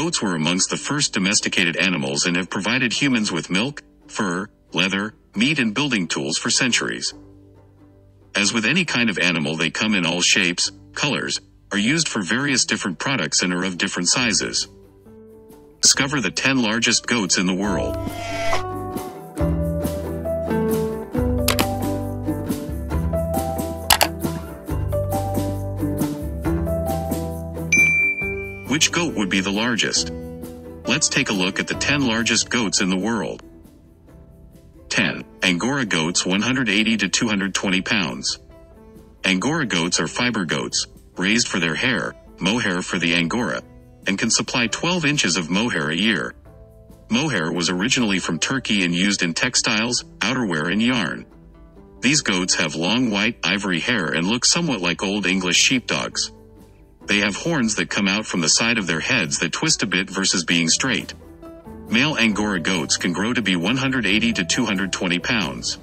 goats were amongst the first domesticated animals and have provided humans with milk, fur, leather, meat and building tools for centuries. As with any kind of animal they come in all shapes, colors, are used for various different products and are of different sizes. Discover the 10 largest goats in the world. Which goat would be the largest? Let's take a look at the 10 largest goats in the world. 10. Angora goats 180 to 220 pounds. Angora goats are fiber goats, raised for their hair, mohair for the Angora, and can supply 12 inches of mohair a year. Mohair was originally from Turkey and used in textiles, outerwear and yarn. These goats have long white ivory hair and look somewhat like old English sheepdogs. They have horns that come out from the side of their heads that twist a bit versus being straight. Male Angora goats can grow to be 180 to 220 pounds.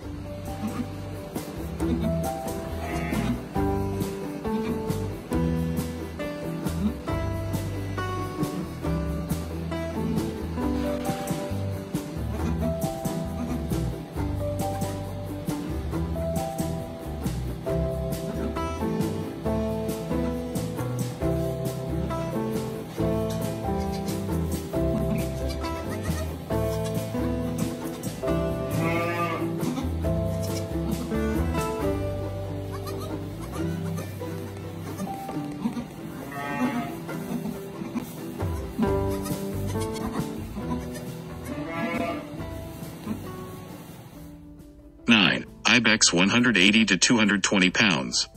Ibex 180 to 220 pounds.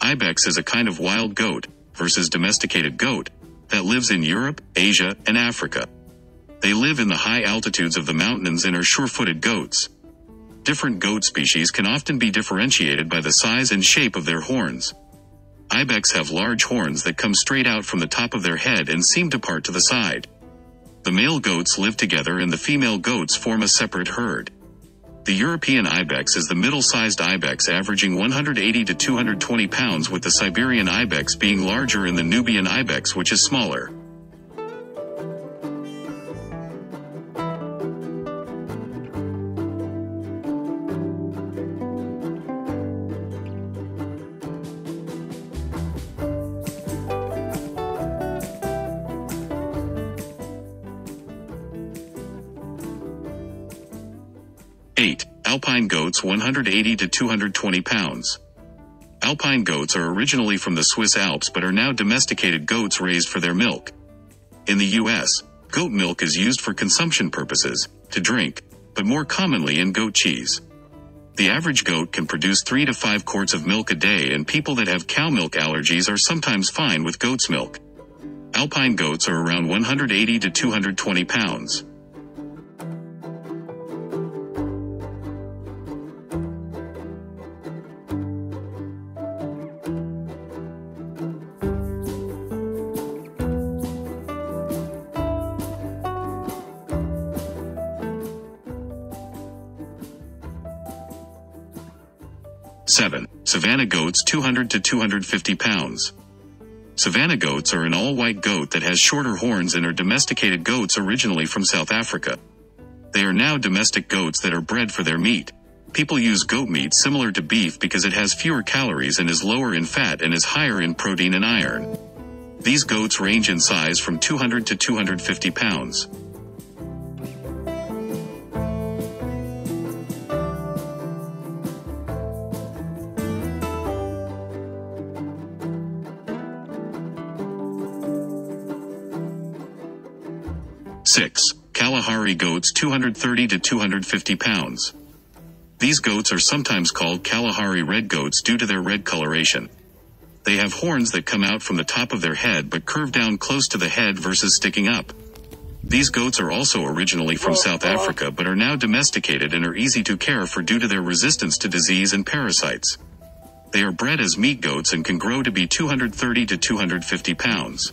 Ibex is a kind of wild goat, versus domesticated goat, that lives in Europe, Asia, and Africa. They live in the high altitudes of the mountains and are sure-footed goats. Different goat species can often be differentiated by the size and shape of their horns. Ibex have large horns that come straight out from the top of their head and seem to part to the side. The male goats live together and the female goats form a separate herd. The European ibex is the middle-sized ibex averaging 180 to 220 pounds with the Siberian ibex being larger and the Nubian ibex which is smaller. Eight, Alpine goats 180 to 220 pounds. Alpine goats are originally from the Swiss Alps but are now domesticated goats raised for their milk. In the US, goat milk is used for consumption purposes, to drink, but more commonly in goat cheese. The average goat can produce 3 to 5 quarts of milk a day and people that have cow milk allergies are sometimes fine with goat's milk. Alpine goats are around 180 to 220 pounds. 7. Savannah goats 200 to 250 pounds. Savannah goats are an all-white goat that has shorter horns and are domesticated goats originally from South Africa. They are now domestic goats that are bred for their meat. People use goat meat similar to beef because it has fewer calories and is lower in fat and is higher in protein and iron. These goats range in size from 200 to 250 pounds. 6. Kalahari goats 230 to 250 pounds. These goats are sometimes called Kalahari red goats due to their red coloration. They have horns that come out from the top of their head but curve down close to the head versus sticking up. These goats are also originally from South Africa but are now domesticated and are easy to care for due to their resistance to disease and parasites. They are bred as meat goats and can grow to be 230 to 250 pounds.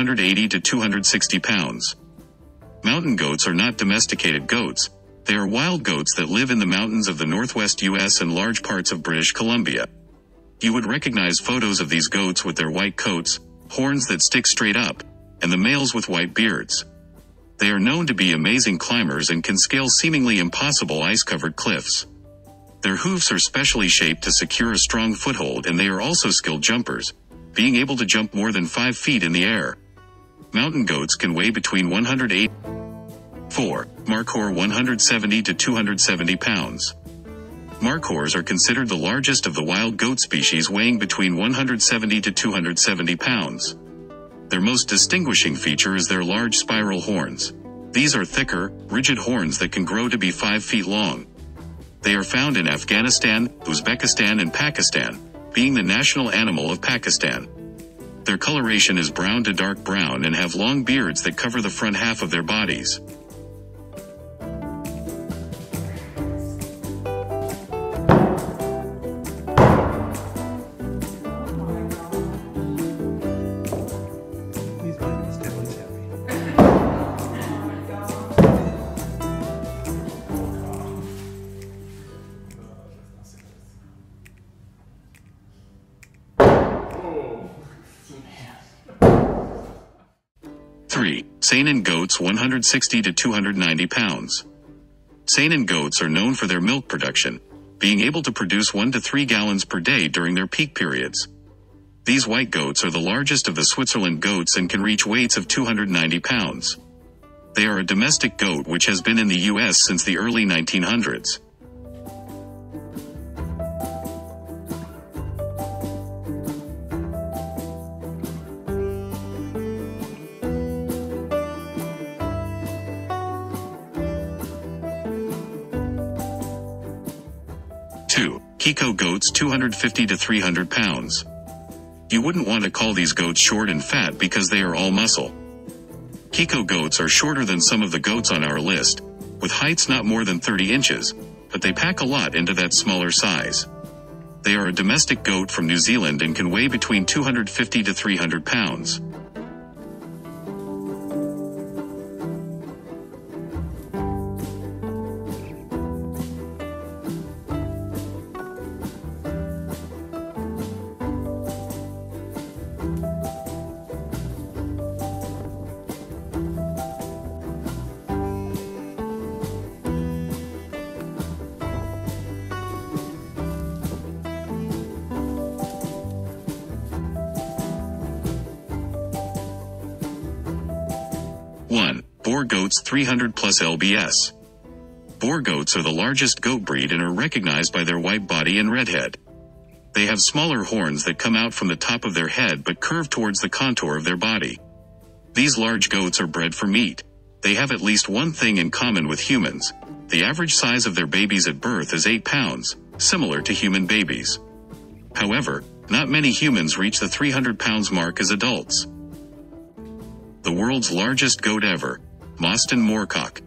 180 to 260 pounds. Mountain goats are not domesticated goats. They are wild goats that live in the mountains of the northwest US and large parts of British Columbia. You would recognize photos of these goats with their white coats, horns that stick straight up, and the males with white beards. They are known to be amazing climbers and can scale seemingly impossible ice-covered cliffs. Their hooves are specially shaped to secure a strong foothold and they are also skilled jumpers, being able to jump more than 5 feet in the air. Mountain goats can weigh between 108 4. Markhor 170 to 270 pounds. Markhors are considered the largest of the wild goat species weighing between 170 to 270 pounds. Their most distinguishing feature is their large spiral horns. These are thicker, rigid horns that can grow to be 5 feet long. They are found in Afghanistan, Uzbekistan and Pakistan, being the national animal of Pakistan. Their coloration is brown to dark brown and have long beards that cover the front half of their bodies. Saanen goats 160 to 290 pounds. Saanen goats are known for their milk production, being able to produce 1 to 3 gallons per day during their peak periods. These white goats are the largest of the Switzerland goats and can reach weights of 290 pounds. They are a domestic goat which has been in the US since the early 1900s. Two, Kiko goats 250 to 300 pounds. You wouldn't want to call these goats short and fat because they are all muscle. Kiko goats are shorter than some of the goats on our list, with heights not more than 30 inches, but they pack a lot into that smaller size. They are a domestic goat from New Zealand and can weigh between 250 to 300 pounds. Boer goats 300 plus lbs. Boer goats are the largest goat breed and are recognized by their white body and red head. They have smaller horns that come out from the top of their head but curve towards the contour of their body. These large goats are bred for meat. They have at least one thing in common with humans. The average size of their babies at birth is 8 pounds, similar to human babies. However, not many humans reach the 300 pounds mark as adults. The world's largest goat ever, Mostyn Moorcock.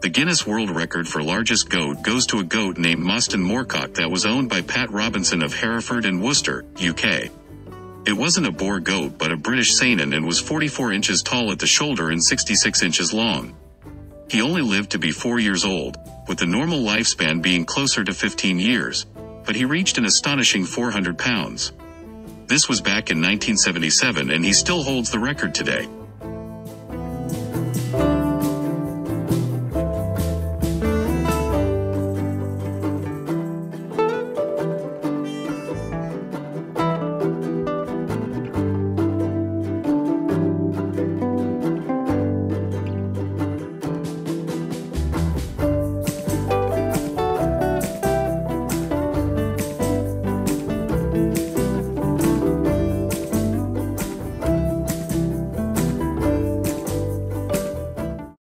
The Guinness World Record for largest goat goes to a goat named Mostyn Moorcock that was owned by Pat Robinson of Hereford and Worcester, UK. It wasn't a Boer goat but a British Saanen and was 44 inches tall at the shoulder and 66 inches long. He only lived to be 4 years old, with the normal lifespan being closer to 15 years, but he reached an astonishing 400 pounds. This was back in 1977 and he still holds the record today.